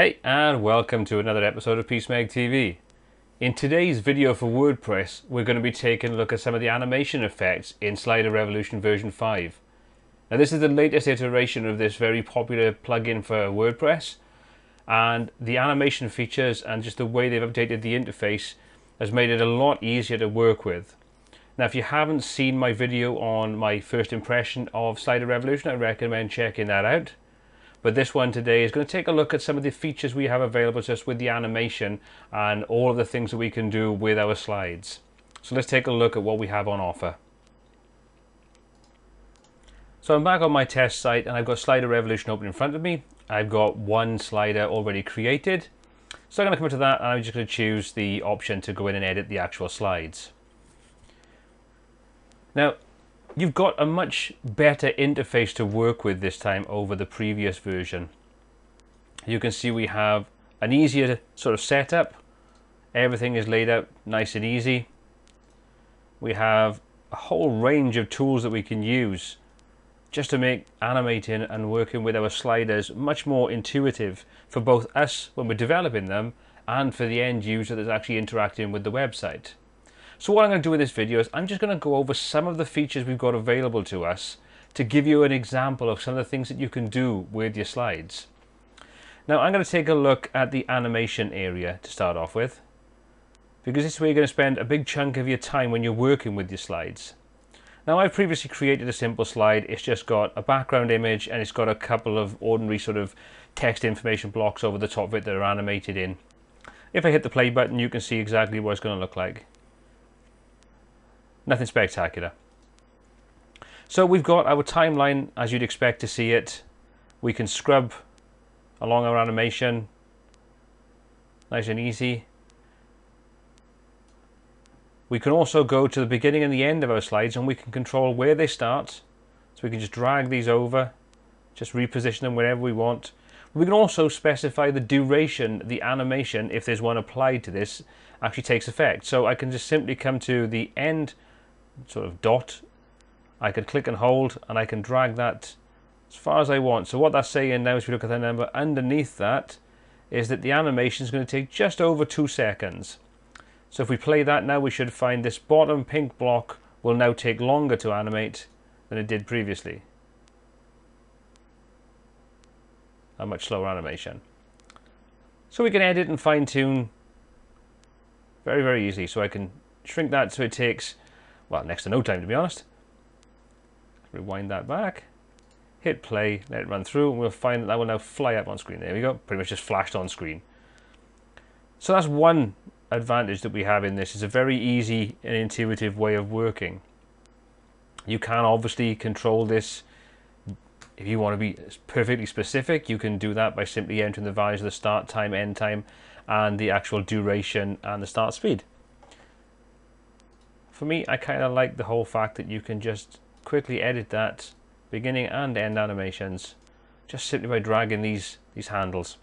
Hey, and welcome to another episode of Psmeg TV. In today's video for WordPress, we're going to be taking a look at some of the animation effects in Slider Revolution version 5. Now this is the latest iteration of this very popular plugin for WordPress, and the animation features and just the way they've updated the interface has made it a lot easier to work with. Now if you haven't seen my video on my first impression of Slider Revolution, I recommend checking that out. But this one today is going to take a look at some of the features we have available to us with the animation and all of the things that we can do with our slides. So let's take a look at what we have on offer. So I'm back on my test site and I've got Slider Revolution open in front of me. I've got one slider already created. So I'm going to come into that and I'm just going to choose the option to go in and edit the actual slides. Now, you've got a much better interface to work with this time over the previous version. You can see we have an easier sort of setup. Everything is laid out nice and easy. We have a whole range of tools that we can use just to make animating and working with our sliders much more intuitive for both us when we're developing them and for the end user that's actually interacting with the website. So what I'm going to do with this video is I'm just going to go over some of the features we've got available to us to give you an example of some of the things that you can do with your slides. Now I'm going to take a look at the animation area to start off with because this is where you're going to spend a big chunk of your time when you're working with your slides. Now I've previously created a simple slide, it's just got a background image and it's got a couple of ordinary sort of text information blocks over the top of it that are animated in. If I hit the play button you can see exactly what it's going to look like. Nothing spectacular. So we've got our timeline as you'd expect to see it. We can scrub along our animation. Nice and easy. We can also go to the beginning and the end of our slides and we can control where they start. So we can just drag these over, just reposition them wherever we want. We can also specify the duration the animation, if there's one applied to this, actually takes effect. So I can just simply come to the end sort of dot, I can click and hold and I can drag that as far as I want. So what that's saying now, as we look at the number underneath that, is that the animation is going to take just over two seconds. So if we play that now, we should find this bottom pink block will now take longer to animate than it did previously. A much slower animation. So we can edit and fine tune very, very easy. So I can shrink that so it takes well, next to no time to be honest. Rewind that back, hit play, let it run through, and we'll find that that will now fly up on screen. There we go, pretty much just flashed on screen. So that's one advantage that we have in this. It's a very easy and intuitive way of working. You can obviously control this if you want to be perfectly specific, you can do that by simply entering the values of the start time, end time, and the actual duration and the start speed for me, I kind of like the whole fact that you can just quickly edit that beginning and end animations just simply by dragging these, these handles.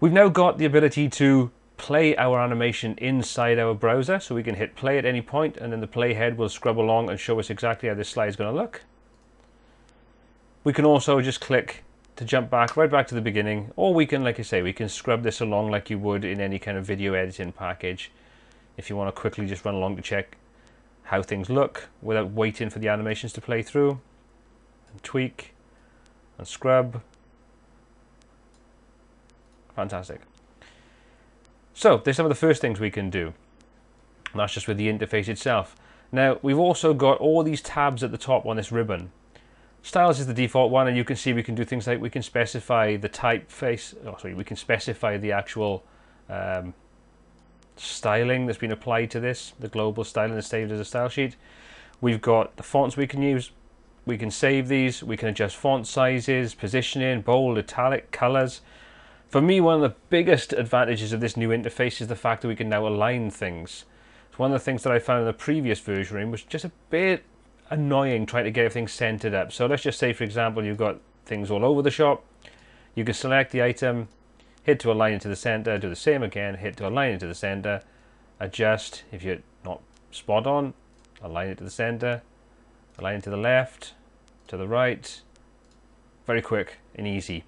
We've now got the ability to play our animation inside our browser so we can hit play at any point and then the playhead will scrub along and show us exactly how this slide is going to look. We can also just click to jump back right back to the beginning or we can like I say we can scrub this along like you would in any kind of video editing package if you want to quickly just run along to check how things look without waiting for the animations to play through and tweak and scrub. Fantastic. So there's some of the first things we can do. And that's just with the interface itself. Now we've also got all these tabs at the top on this ribbon. Styles is the default one and you can see we can do things like we can specify the typeface oh sorry we can specify the actual um, styling that's been applied to this, the global styling that's saved as a style sheet. We've got the fonts we can use. We can save these. We can adjust font sizes, positioning, bold, italic, colors. For me, one of the biggest advantages of this new interface is the fact that we can now align things. It's one of the things that I found in the previous version was just a bit annoying trying to get everything centered up. So let's just say, for example, you've got things all over the shop. You can select the item, hit to align it to the center, do the same again, hit to align it to the center, adjust if you're not spot on, align it to the center, align it to the left, to the right, very quick and easy.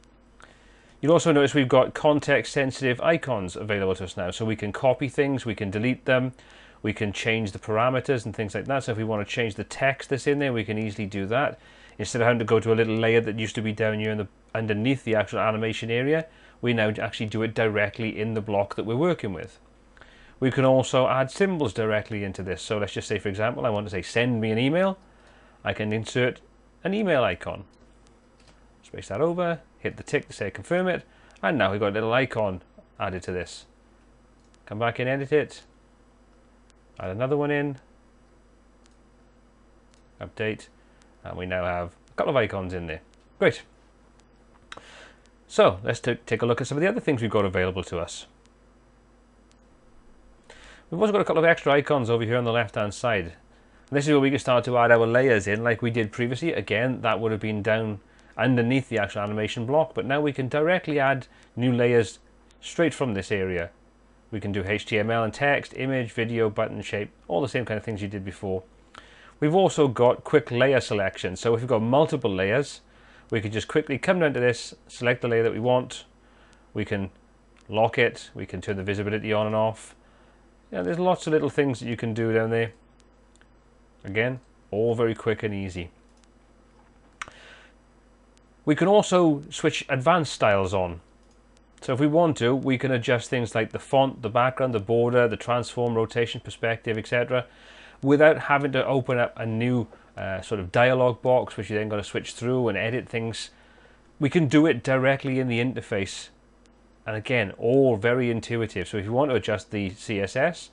You'll also notice we've got context sensitive icons available to us now. So we can copy things, we can delete them, we can change the parameters and things like that. So if we want to change the text that's in there, we can easily do that. Instead of having to go to a little layer that used to be down here in the, underneath the actual animation area, we now actually do it directly in the block that we're working with. We can also add symbols directly into this. So let's just say, for example, I want to say send me an email. I can insert an email icon. Space that over, hit the tick to say confirm it, and now we've got a little icon added to this. Come back and edit it, add another one in, update, and we now have a couple of icons in there. Great. So let's take a look at some of the other things we've got available to us. We've also got a couple of extra icons over here on the left hand side. And this is where we can start to add our layers in like we did previously. Again, that would have been down underneath the actual animation block, but now we can directly add new layers straight from this area. We can do HTML and text, image, video, button shape, all the same kind of things you did before. We've also got quick layer selection. So if we've got multiple layers, we can just quickly come down to this, select the layer that we want. We can lock it. We can turn the visibility on and off. Yeah, there's lots of little things that you can do down there. Again, all very quick and easy. We can also switch advanced styles on. So if we want to, we can adjust things like the font, the background, the border, the transform, rotation, perspective, etc. without having to open up a new uh, sort of dialog box, which you then got to switch through and edit things. We can do it directly in the interface. And again, all very intuitive. So if you want to adjust the CSS,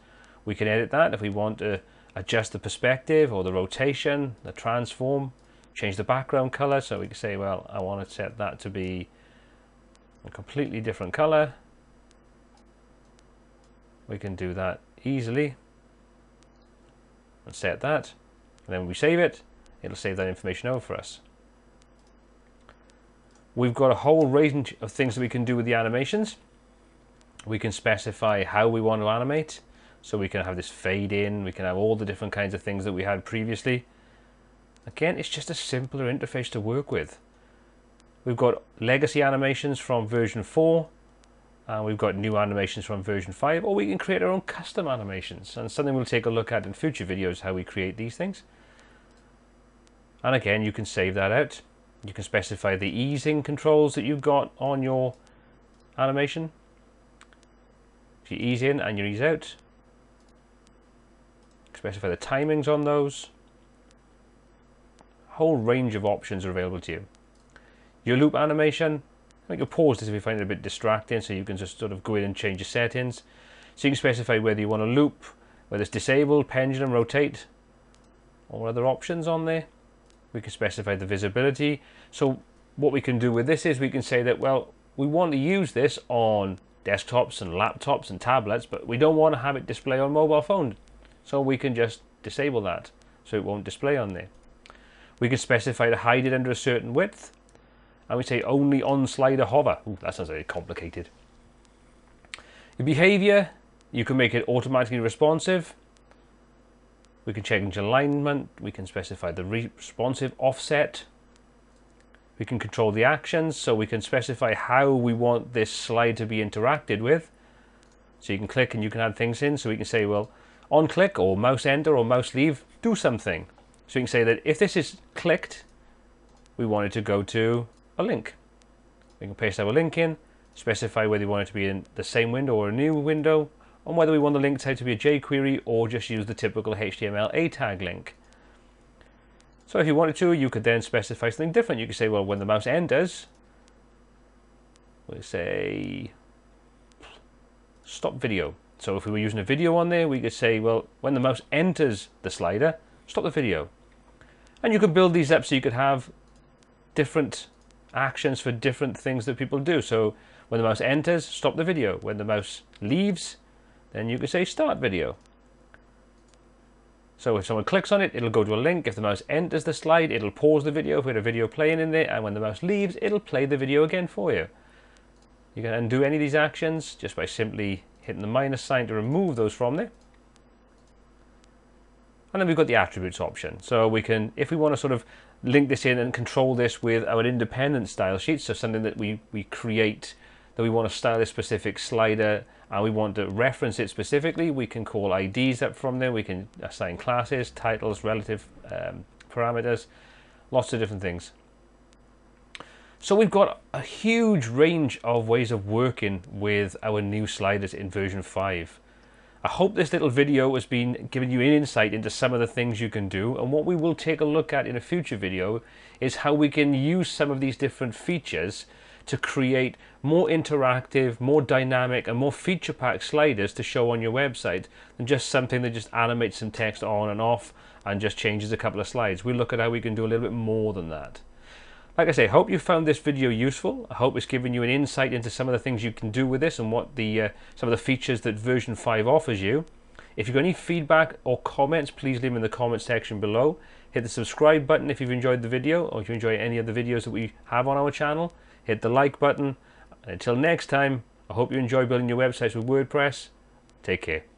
we can edit that. If we want to adjust the perspective or the rotation, the transform, change the background color. So we can say, well, I want to set that to be a completely different color. We can do that easily and set that. And then when we save it, it'll save that information over for us. We've got a whole range of things that we can do with the animations. We can specify how we want to animate. So we can have this fade in, we can have all the different kinds of things that we had previously. Again, it's just a simpler interface to work with. We've got legacy animations from version 4, and we've got new animations from version 5, or we can create our own custom animations, and something we'll take a look at in future videos, how we create these things. And again, you can save that out. You can specify the easing controls that you've got on your animation. If you ease in and you ease out, specify the timings on those A whole range of options are available to you. Your loop animation, I can pause this if you find it a bit distracting, so you can just sort of go in and change your settings. So you can specify whether you want to loop, whether it's disabled, pendulum, rotate, or other options on there. We can specify the visibility. So what we can do with this is we can say that, well, we want to use this on desktops and laptops and tablets, but we don't want to have it display on mobile phone. So we can just disable that so it won't display on there. We can specify to hide it under a certain width. And we say only on slider hover. Ooh, that sounds very complicated. Behavior, you can make it automatically responsive. We can change alignment. We can specify the responsive offset. We can control the actions, so we can specify how we want this slide to be interacted with. So you can click and you can add things in. So we can say, well, on click or mouse enter or mouse leave, do something. So you can say that if this is clicked, we want it to go to a link. We can paste our link in, specify whether we want it to be in the same window or a new window, and whether we want the link type to be a jQuery or just use the typical HTML A tag link. So if you wanted to, you could then specify something different. You could say, well, when the mouse enters, we say stop video. So if we were using a video on there, we could say, well, when the mouse enters the slider, stop the video. And you could build these up so you could have different actions for different things that people do. So when the mouse enters, stop the video. When the mouse leaves, then you can say start video. So if someone clicks on it, it'll go to a link. If the mouse enters the slide, it'll pause the video if we had a video playing in there. And when the mouse leaves, it'll play the video again for you. You can undo any of these actions just by simply hitting the minus sign to remove those from there. And then we've got the attributes option. So we can, if we want to sort of link this in and control this with our independent style sheets, so something that we, we create, that we want to style a specific slider and we want to reference it specifically, we can call IDs up from there, we can assign classes, titles, relative um, parameters, lots of different things. So we've got a huge range of ways of working with our new sliders in version 5. I hope this little video has been giving you an insight into some of the things you can do and what we will take a look at in a future video is how we can use some of these different features to create more interactive, more dynamic and more feature packed sliders to show on your website than just something that just animates some text on and off and just changes a couple of slides. We'll look at how we can do a little bit more than that. Like I say, I hope you found this video useful. I hope it's given you an insight into some of the things you can do with this and what the uh, some of the features that version 5 offers you. If you've got any feedback or comments, please leave them in the comment section below. Hit the subscribe button if you've enjoyed the video or if you enjoy any of the videos that we have on our channel. Hit the like button. Until next time, I hope you enjoy building your websites with WordPress. Take care.